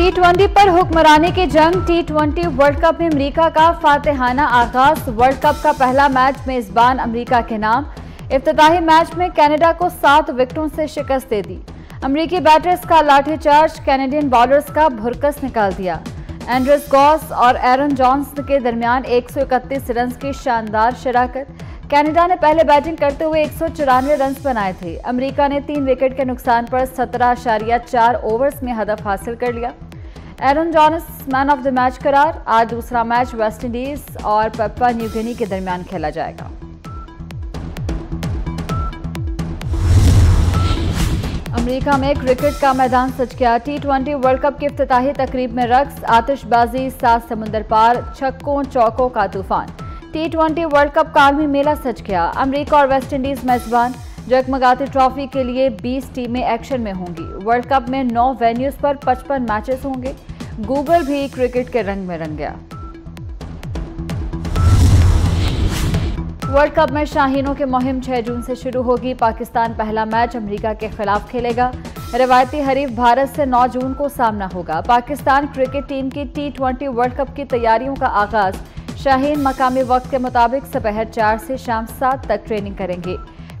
T पर हुक्मरानी की जंग। टी वर्ल्ड कप में अमेरिका का फातेहाना आगाज़। वर्ल्ड कप का पहला मैच मेजबान अमेरिका के नाम। इफ्ताही मैच में कनाडा को सात विकेटों से शिकस्त दे दी। अमेरिकी बैटर्स का लाठीचार्ज कैनेडियन बॉलर्स का भुरकस निकाल दिया। एंड्रस गॉस और एरन जॉन्स के दरमियान एक रन की शानदार शराकत। कनाडा ने पहले बैटिंग करते हुए एक सौ चौरानवे रन बनाए थे। अमेरिका ने तीन विकेट के नुकसान पर सत्रह ओवर्स में हदफ हासिल कर लिया। Aaron Jones man of the match करार। आज दूसरा मैच वेस्टइंडीज और पप्पा न्यूगिनी के दरमियान खेला जाएगा। अमेरिका में क्रिकेट का मैदान सच गया। टी ट्वेंटी वर्ल्ड कप की इफ्ताही तकरीब में रक्स, आतिशबाजी, सात समुंदर पार, छक्कों, चौकों का तूफ़ान। टी ट्वेंटी वर्ल्ड कप का आलमी मेला सच गया। अमेरिका और वेस्टइंडीज मेजबान, जगमगाती ट्रॉफी के लिए 20 टीमें एक्शन में होंगी। वर्ल्ड कप में 9 वेन्यूज पर 55 मैचेस होंगे। गूगल भी क्रिकेट के रंग में रंग गया। वर्ल्ड कप में शाहीनों की मुहिम 6 जून से शुरू होगी। पाकिस्तान पहला मैच अमेरिका के खिलाफ खेलेगा। रिवायती हरीफ भारत से 9 जून को सामना होगा। पाकिस्तान क्रिकेट टीम की टी ट्वेंटी वर्ल्ड कप की तैयारियों का आगाज़। शाहीन मकामी वक्त के मुताबिक दोपहर चार से शाम सात तक ट्रेनिंग करेंगे।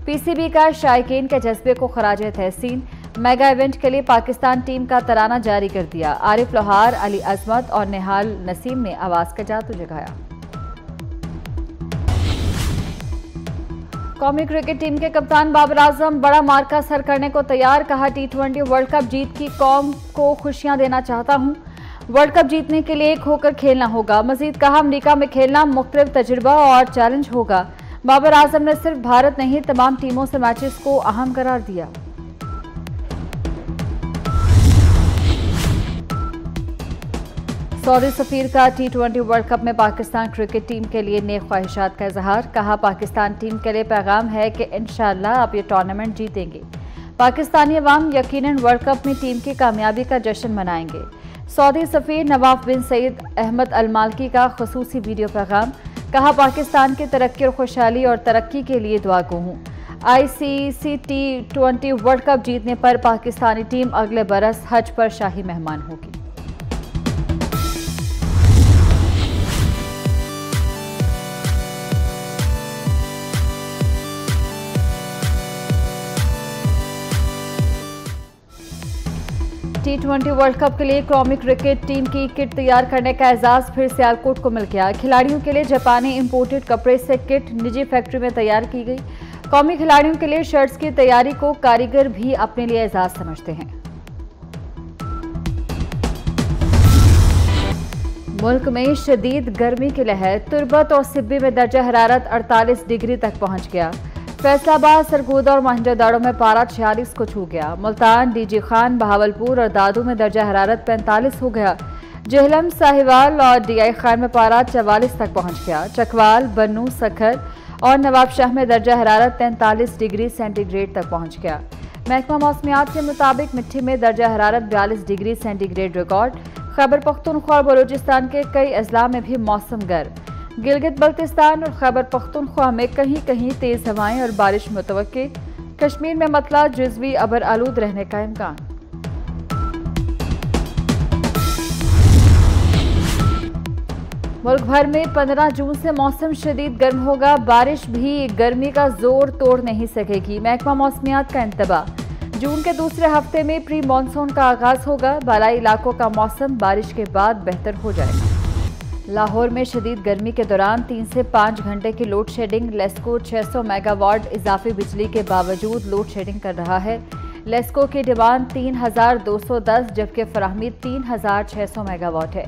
पीसीबी का शायकीन के जज्बे को खराज तहसीन। मेगा इवेंट के लिए पाकिस्तान टीम का तराना जारी कर दिया। आरिफ लोहार, अली अजमत और निहाल नसीम ने आवाज़ का जादू जगाया। कौमी क्रिकेट टीम के कप्तान बाबर आज़म, बड़ा मार्का सर करने को तैयार, कहा टी ट्वेंटी वर्ल्ड कप जीत की कौम को खुशियाँ देना चाहता हूँ। वर्ल्ड कप जीतने के लिए एक होकर खेलना होगा। मजीद कहा, अमरीका में खेलना मुख्तलिफ़ तजुर्बा और चैलेंज होगा। बाबर आज़म ने सिर्फ़ भारत नहीं, तमाम टीमों से मैचेस को अहम करार दिया। सऊदी सफीर का टी ट्वेंटी वर्ल्ड कप में पाकिस्तान क्रिकेट टीम के लिए नेक ख्वाहिशात का इजहार। कहा, पाकिस्तान टीम के लिए पैगाम है कि इनशाला आप ये टूर्नामेंट जीतेंगे। पाकिस्तानी अवाम यकीनन वर्ल्ड कप में टीम की कामयाबी का जश्न मनाएँगे। सऊदी सफ़ीर नवाब बिन सईद अहमद अलमालकी का खसूसी वीडियो पैगाम। कहा, पाकिस्तान की तरक्की और खुशहाली और तरक्की के लिए दुआ को हूँ सी टी ट्वेंटी वर्ल्ड कप जीतने पर पाकिस्तानी टीम अगले बरस हज पर शाही मेहमान होगी। टी ट्वेंटी वर्ल्ड कप के लिए कौमी क्रिकेट टीम की किट तैयार करने का एजाज फिर सियालकोट को मिल गया। खिलाड़ियों के लिए जापानी इंपोर्टेड कपड़े से किट निजी फैक्ट्री में तैयार की गई। कौमी खिलाड़ियों के लिए शर्ट्स की तैयारी को कारीगर भी अपने लिए एजाज समझते हैं। मुल्क में शदीद गर्मी की लहर, तुरबत और सिब्बी में दर्जा हरारत 48 डिग्री तक पहुँच गया। फैसलाबाद, सरगोदा और महंजोदाड़ो में पारा छियालीस को छू गया। मुल्तान, डीजी खान, बहावलपुर और दादू में दर्जा हरारत पैंतालीस हो गया। जहलम साहिवाल और डीआई खान में पारा चवालीस तक पहुँच गया। चकवाल, बन्नू, सखर और नवाबशाह में दर्जा हरारत तैंतालीस डिग्री सेंटीग्रेड तक पहुँच गया। महकमा मौसमियात के मुताबिक मिट्टी में दर्जा हरारत बयालीस degree centigrade record. Khyber Pakhtunkhwa और बलोचिस्तान के कई अजला में भी मौसम गर्म गिलगित बल्तिस्तान और खैबर पख्तूनख्वा में कहीं कहीं तेज हवाएँ और बारिश मुतव कश्मीर में मतला जुजवी अबर आलूद रहने का इम्कान। मुल्क भर में 15 जून से मौसम शदीद गर्म होगा। बारिश भी गर्मी का ज़ोर तोड़ नहीं सकेगी। महकमा मौसमियात का इंतबा जून के दूसरे हफ़्ते में प्री मानसून का आगाज़ होगा। बालाई इलाकों का मौसम बारिश के बाद बेहतर हो जाएगा। लाहौर में शदीद गर्मी के दौरान तीन से पाँच घंटे की लोड शेडिंग लेस्को 600 मेगावाट इजाफी बिजली के बावजूद लोड शेडिंग कर रहा है। लेस्को की डिमांड 3,210 जबकि फराहमी 3,600 मेगावाट है।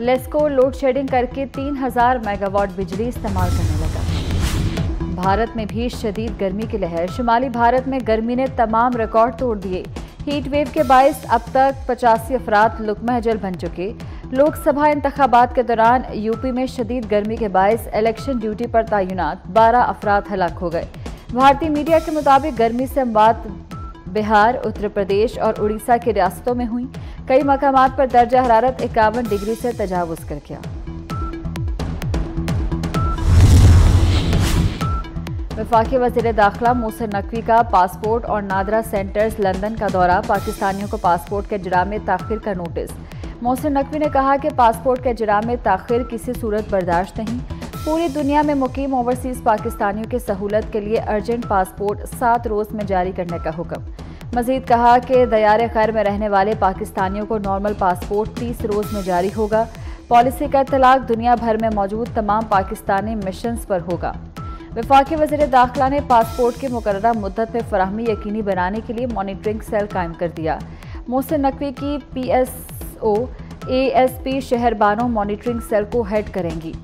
लेस्को लोड शेडिंग करके 3,000 मेगावाट बिजली इस्तेमाल करने लगा। भारत में भी शदीद गर्मी की लहर। शुमाली भारत में गर्मी ने तमाम रिकॉर्ड तोड़ दिए। हीट वेव के बायस अब तक पचासी अफराद लुकमहजल बन चुके। लोकसभा इंतबात के दौरान यूपी में शदीद गर्मी के बायस इलेक्शन ड्यूटी पर तैनात, बारह अफराद हलाक हो गए। भारतीय मीडिया के मुताबिक गर्मी से बात बिहार, उत्तर प्रदेश और उड़ीसा की रियासतों में हुई। कई मकाम पर दर्जा हरारत इक्यावन डिग्री से तजावज़ कर गया। वफाकी वज़ीर दाखिला मोसर नकवी का पासपोर्ट और नादरा सेंटर्स लंदन का दौरा, पाकिस्तानियों को पासपोर्ट के जरा में ताखिर का नोटिस। मोहसिन नकवी ने कहा कि पासपोर्ट के जरा में ताखिर किसी सूरत बर्दाश्त नहीं। पूरी दुनिया में मुकीम ओवरसीज पाकिस्तानियों की सहूलत के लिए अर्जेंट पासपोर्ट सात रोज़ में जारी करने का हुक्म। मजीद कहा कि दयार खैर में रहने वाले पाकिस्तानियों को नॉर्मल पासपोर्ट तीस रोज़ में जारी होगा। पॉलिसी का इतलाक दुनिया भर में मौजूद तमाम पाकिस्तानी मिशन पर होगा। विफाकी वज़ीर दाखिला ने पासपोर्ट की मुकर मुद्दत में फरहमी यकीनी बनाने के लिए मॉनिटरिंग सेल कायम कर दिया। मोहसिन नकवी की P S O ASP Shehr Bano monitoring cell को हेड करेंगी।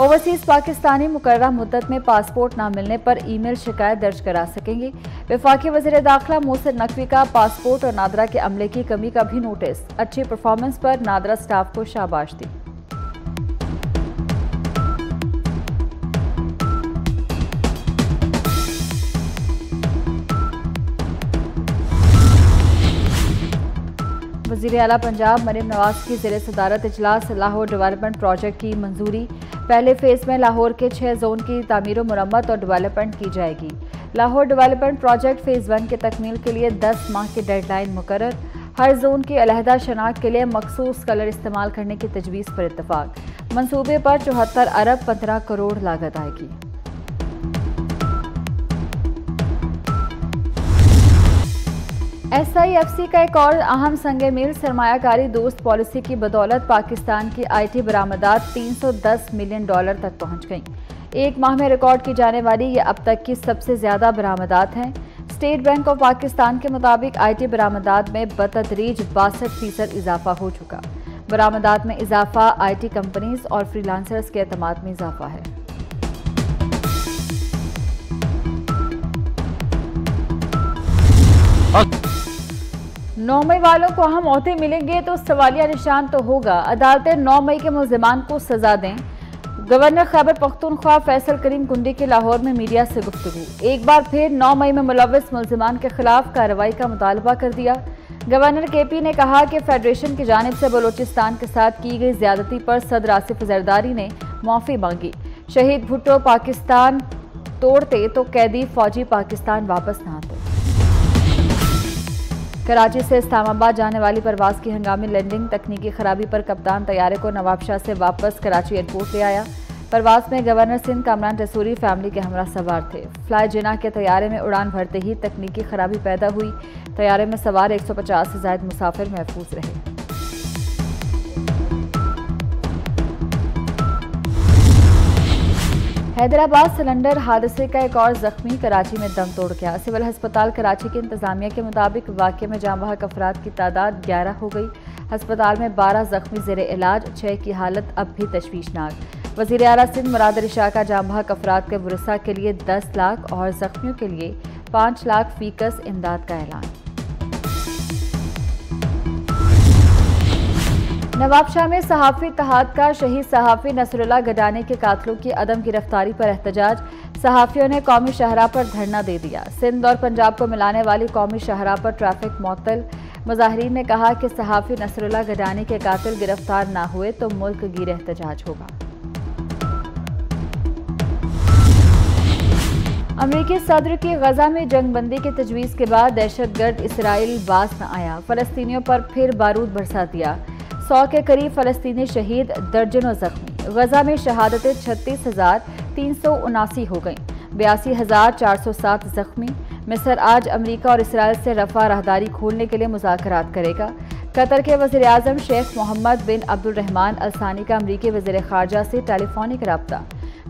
ओवरसीज पाकिस्तानी मुकर मुद्दत में पासपोर्ट ना मिलने पर ईमेल शिकायत दर्ज करा सकेंगे। विफाकी वज़ीर दाखिला मोहसिन नकवी का पासपोर्ट और नादरा के अमले की कमी का भी नोटिस अच्छी परफॉर्मेंस पर नादरा स्टाफ को शाबाश दी। वज़ीर अला पंजाब मरीम नवाज़ की जेर सदारत इजलास, लाहौर डेवलपमेंट प्रोजेक्ट की मंजूरी। पहले फ़ेज़ में लाहौर के छः जोन की तमीर मरम्मत और डेवलपमेंट की जाएगी। Lahore development project phase one के तकमील के लिए दस माह की डेडलाइन मुकर हर जोन की अलहदा शनाख्त के लिए मखसूस कलर इस्तेमाल करने की तजवीज़ पर इतफाक़ मनसूबे पर चौहत्तर अरब पंद्रह करोड़ लागत आएगी। एस आई का एक और अहम संग मील सरमाकारी दोस्त पॉलिसी की बदौलत पाकिस्तान की आई टी बरामदात 310 मिलियन डॉलर तक पहुँच गई। एक माह में रिकॉर्ड की जाने वाली ये अब तक की सबसे ज़्यादा बरामदात हैं। स्टेट बैंक ऑफ़ पाकिस्तान के मुताबिक आई टी बरामदात में बतदरीज बासठ फ़ीसद इजाफा हो चुका। बरामदात में इजाफा आई टी कंपनीज़ और फ्रीलांसर्स के अतमाद में इजाफा है। नौ मई वालों को अहम अहदे मिलेंगे तो सवालिया निशान तो होगा। अदालतें नौ मई के मुलजमान को सजा दें। गवर्नर खैबर पख्तूनख्वा फैसल करीम कुंडी के लाहौर में मीडिया से गुफ्तु एक बार फिर नौ मई में मुलविस मुलजमान के खिलाफ कार्रवाई का मुतालबा कर दिया। गवर्नर के पी ने कहा कि फेडरेशन की जानब से बलोचिस्तान के साथ की गई ज्यादती पर सदर आसिफ जरदारी ने माफ़ी मांगी। शहीद भुट्टो पाकिस्तान तोड़ते तो कैदी फौजी पाकिस्तान वापस न आते। कराची से इस्लामाबाद जाने वाली परवाज की हंगामी लैंडिंग तकनीकी खराबी पर कप्तान तैयारे को नवाबशाह से वापस कराची एयरपोर्ट ले आया। परवाज में गवर्नर सिंध कामरान टसूरी फैमिली के हमरा सवार थे। फ्लाई जिना के तैयारे में उड़ान भरते ही तकनीकी खराबी पैदा हुई। तैयारे में सवार 150 से ज़्यादा मुसाफिर महफूज रहे। हैदराबाद सिलेंडर हादसे का एक और जख्मी कराची में दम तोड़ गया। सिविल अस्पताल कराची की इंतजामिया के मुताबिक वाक्य में जाम बहक अफराद की तादाद ग्यारह हो गई। अस्पताल में बारह जख्मी जेर इलाज छः की हालत अब भी तशवीशनाक। वज़ीर अला सिंध मुराद शाह का जाम बहक अफराद के वरसा के लिए दस लाख और जख्मियों के लिए पाँच लाख फीकस इमदाद का ऐलान। नवाबशाह में सहाफ़ी तहाद का शहीद सहाफ़ी नसरुल्ला गडानी के कातलों की अदम गिरफ्तारी पर एहतजाज। सहाफ़ियों ने कौमी शहरा पर धरना दे दिया। सिंध और पंजाब को मिलाने वाली कौमी शहरा पर ट्रैफ़िक मअतल मुजाहरीन ने कहा कि सहाफ़ी नसरुल्ला गडानी के कातिल गिरफ़्तार न हुए तो मुल्क गिर एहतजाज होगा। अमरीकी सदर की गजा में जंगबंदी की तजवीज़ के बाद दहशतगर्द इसराइल बास न आया। फ़लस्तियों पर फिर बारूद बरसा दिया। सौ के करीब फ़लस्तीनी शहीद दर्जनों जख्मी। गजा में शहादतें छत्तीस हज़ार तीन सौ उनासी हो गईं। बयासी हज़ार चार सौ सात जख्मी। मिस्र आज अमरीका और इसराइल से रफा राहदारी खोलने के लिए मुजाकर करेगा। कतर के वजी अजम शेख मोहम्मद बिन अब्दुलरहमान अलसानी का अमरीकी वजी खारजा से टेलीफोनिक रबता।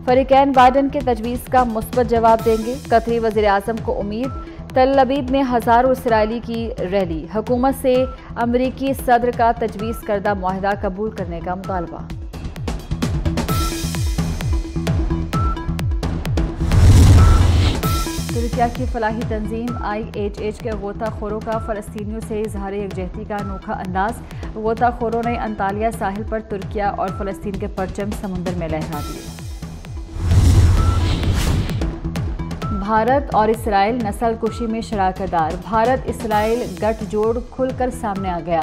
फरीकैन बाइडन के तजवीज़ का मुस्बत जवाब देंगे। कतरी वजी अजम को उम्मीद तल अबीब में हज़ारों इसराइली की रैली। हुकूमत से अमरीकी सदर का तजवीज़ करदा माहिदा कबूल करने का मुतालबा। तुर्किया की फलाही तंजीम आई एच एच के गोताखोरों का फ़लस्तियों से इजहार यकजहती का अनोखा अंदाज। गोताखोरों ने अंतालिया साहिल पर तुर्किया और फ़लस्तीन के परचम समुंदर में लहरा दिए। भारत और इसराइल नस्ल कुशी में शराकतदार भारत, इसराइल गठजोड़ खुलकर सामने आ गया।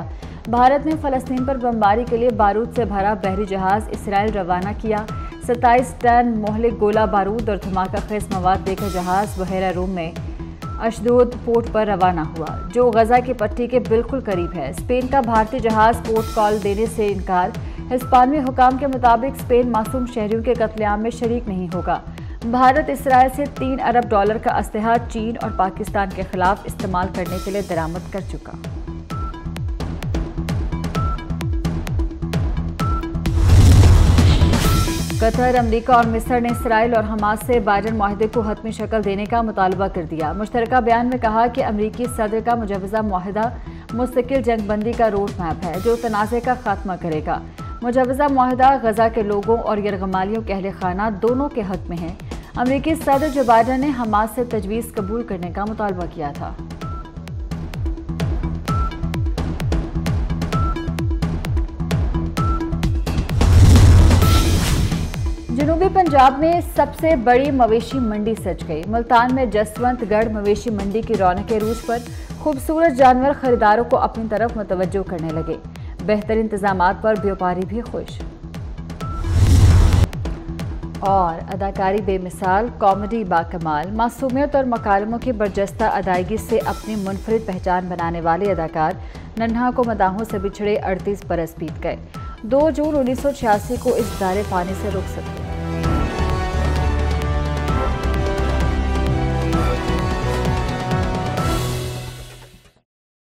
भारत ने फ़लस्तीन पर बमबारी के लिए बारूद से भरा बहरी जहाज़ इसराइल रवाना किया। 27 टन मोहलिक गोला बारूद और धमाका खेज मवाद लेकर जहाज़ बहरा रूम में अशदोद पोर्ट पर रवाना हुआ, जो गजा की पट्टी के बिल्कुल करीब है। स्पेन का भारतीय जहाज़ पोर्ट कॉल देने से इनकार। हिस्पानवी हुकाम के मुताबिक स्पेन मासूम शहरियों के कत्लेआम में शरीक नहीं होगा। भारत, इसराइल से तीन अरब डॉलर का असलहा चीन और पाकिस्तान के खिलाफ इस्तेमाल करने के लिए दरामद कर चुका। कतर, अमरीका और मिस्र ने इसराइल और हमास से बाइडन माहदे को हतमी शक्ल देने का मुतालबा कर दिया। मुश्तर बयान में कहा कि अमरीकी सदर का मुजवजा माहदा मुस्तकिल जंगबंदी का रोड मैप है, जो तनाज़े का खात्मा करेगा। मुजवजा माहदा गजा के लोगों और यरगमालियों के अहल खाना दोनों के हक में है। अमरीकी सदर जो बाइडन ने हमास से तजवीज़ कबूल करने का मुतालबा किया था। जनूबी पंजाब में सबसे बड़ी मवेशी मंडी सज गई। मुल्तान में जसवंतगढ़ मवेशी मंडी की रौनक रूज पर खूबसूरत जानवर खरीदारों को अपनी तरफ़ मुतवजो करने लगे। बेहतर इंतज़ाम पर व्यापारी भी खुश। और अदाकारी बेमिसाल, कॉमेडी बाकमाल, मासूमियत और मकालमों की बर्जस्ता अदायगी से अपनी मुनफरद पहचान बनाने वाले अदाकार नन्हा को मदाहों से बिछड़े अड़तीस बरस बीत गए। दो जून उन्नीस को इस दारे पानी से रुक सकते